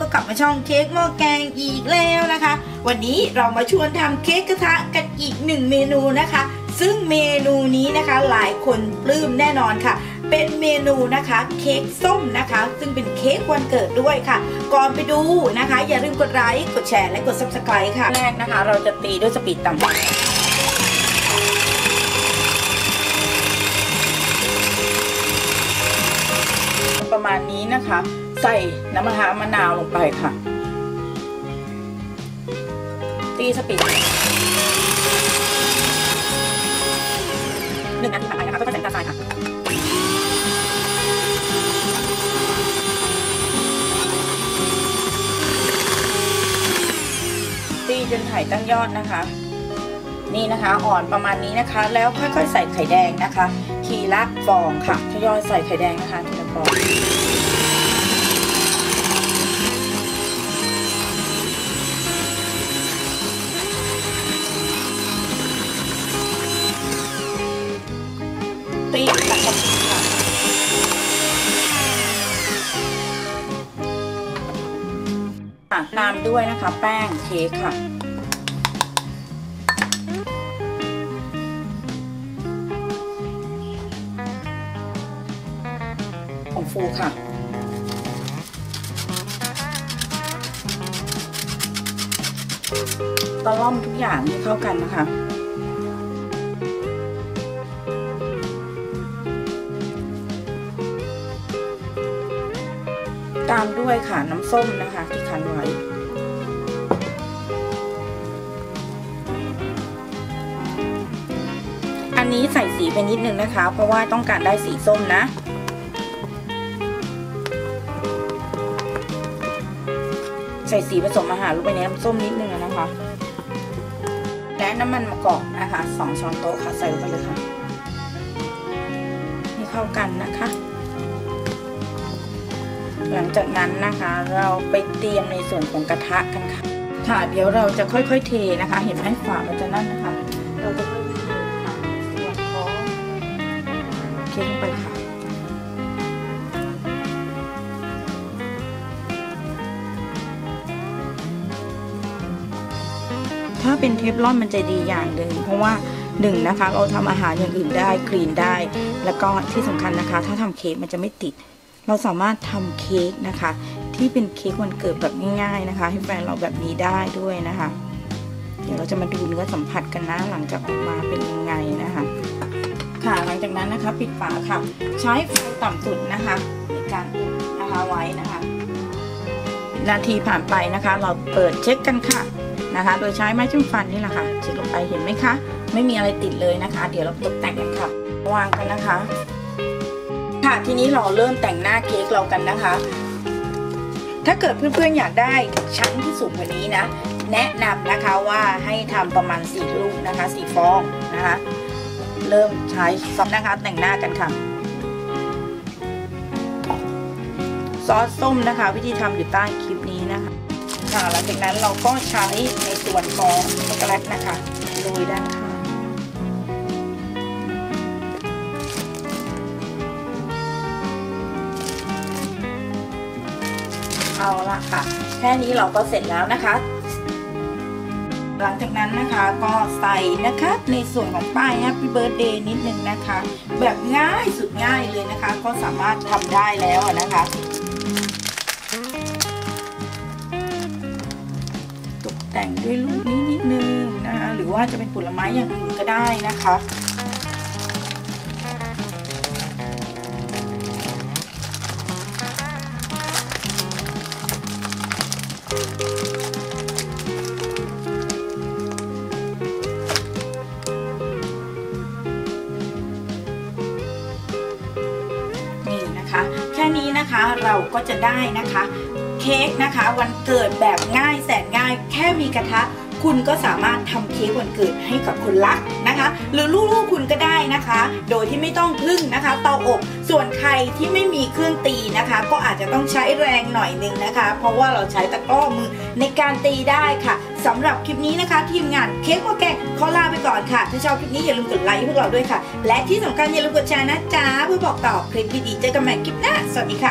ก็กลับมาช่องเค้กหม้อแกงอีกแล้วนะคะ วันนี้เรามาชวนทำเค้กกระทะกันอีกหนึ่งเมนูนะคะ ซึ่งเมนูนี้นะคะหลายคนปลื้มแน่นอนค่ะ เป็นเมนูนะคะเค้กส้มนะคะ ซึ่งเป็นเค้กวันเกิดด้วยค่ะ ก่อนไปดูนะคะ อย่าลืมกดไลค์กดแชร์และกด subscribe ค่ะ แรกนะคะ เราจะตีด้วยสปีดต่ำประมาณนี้นะคะ ใส่น้ำมะพร้าวมะนาวลงไปค่ะ ตีสปีดหนึ่งนาทีผ่านไปนะคะก็จะใส่น้ำตาลทรายค่ะตีจนไข่ตั้งยอดนะคะ นี่นะคะอ่อนประมาณนี้นะคะ แล้วค่อยๆใส่ไข่แดงนะคะ ทีละฟองค่ะทยอยใส่ไข่แดงนะคะทีละฟอง ค่ะตามด้วยนะคะ แป้งเค้กค่ะของฟูค่ะตะล่อมทุกอย่างให้เข้ากันนะคะามด้วยค่ะน้ำส้มนะคะ ที่คั้นไว้อันนี้ใส่สีไปนิดนึงนะคะ เพราะว่าต้องการได้สีส้มนะใส่สีผสมอาหารลงไปในน้ำส้มนิดนึงนะคะและน้ำมันมะกอกนะคะสองช้อนโต๊ะค่ะใส่ลงไปเลยค่ะให้เข้ากันนะคะ หลังจากนั้นนะคะเราไปเตรียมในส่วนของกระทะกันค่ะ ค่ะเดี๋ยวเราจะค่อยๆเทนะคะ เห็นไหมฝามันจะนั่นนะคะ เราจะค่อยๆเทค่ะส่วนของเค้กลงไปค่ะถ้าเป็นเทฟลอนมันจะดีอย่างหนึ่งเพราะว่าหนึ่งนะคะเราทำอาหารอย่างอื่นได้คลีนได้ แล้วก็ที่สำคัญนะคะ ถ้าทำเค้กมันจะไม่ติด เราสามารถทำเค้กนะคะ ที่เป็นเค้กวันเกิดแบบง่ายๆนะคะ ให้แฟนเราแบบนี้ได้ด้วยนะคะ เดี๋ยวเราจะมาดูเนื้อสัมผัสกันนะหลังจากออกมาเป็นยังไงนะคะ ค่ะหลังจากนั้นนะคะ ปิดฝาค่ะ ใช้ไฟต่ำสุดนะคะในการอุ่นนะคะไว้นะคะ นาทีผ่านไปนะคะ เราเปิดเช็คกันค่ะนะคะ โดยใช้ไม้จิ้มฟันนี่แหละค่ะเช็คลงไปเห็นไหมคะ ไม่มีอะไรติดเลยนะคะ เดี๋ยวเราตกแต่งกันค่ะ วางกันนะคะ ค่ะ ทีนี้เราเริ่มแต่งหน้าเค้กเรากันนะคะ ถ้าเกิดเพื่อนๆอยากได้ชั้นที่สูงกว่านี้นะ แนะนำนะคะว่าให้ทำประมาณ4ลูกนะคะ4ฟองนะคะ เริ่มใช้ซอสนะคะแต่งหน้ากันค่ะ ซอสส้มนะคะ วิธีทำอยู่ใต้คลิปนี้นะคะค่ะหลังจากนั้นเราก็ใช้ในส่วนของช็อกโกแลตนะคะโรยด้านข้าง เอาละค่ะ แค่นี้เราก็เสร็จแล้วนะคะ หลังจากนั้นนะคะก็ใส่นะคะในส่วนของป้าย Happy Birthday นิดนึงนะคะ แบบง่ายสุดง่ายเลยนะคะ ก็สามารถทำได้แล้วนะคะตกแต่งด้วยลูกนี้นิดนึงนะคะหรือว่าจะเป็นผลไม้อย่างอื่นก็ได้นะคะ นี่นะคะ แค่นี้นะคะเราก็จะได้นะคะ เค้กนะคะ วันเกิดแบบง่ายแสนง่ายแค่มีกระทะ คุณก็สามารถทำเค้กวันเกิดให้กับคนรักนะคะ หรือลูกๆคุณก็ได้นะคะ โดยที่ไม่ต้องพึ่งนะคะ เตาอบ ส่วนใครที่ไม่มีเครื่องตีนะคะ ก็อาจจะต้องใช้แรงหน่อยนึงนะคะ เพราะว่าเราใช้ตะกร้อมือในการตีได้ค่ะสำหรับคลิปนี้นะคะ ทีมงานเค้กโอแกงขอลาไปก่อนค่ะ ถ้าชอบคลิปนี้อย่าลืมกดไลค์พวกเราด้วยค่ะ และที่สำคัญอย่าลืมกดแชร์นะจ๊ะเพื่อบอกต่อคลิปดีๆเจอกันใหม่คลิปหน้าสวัสดีค่ะ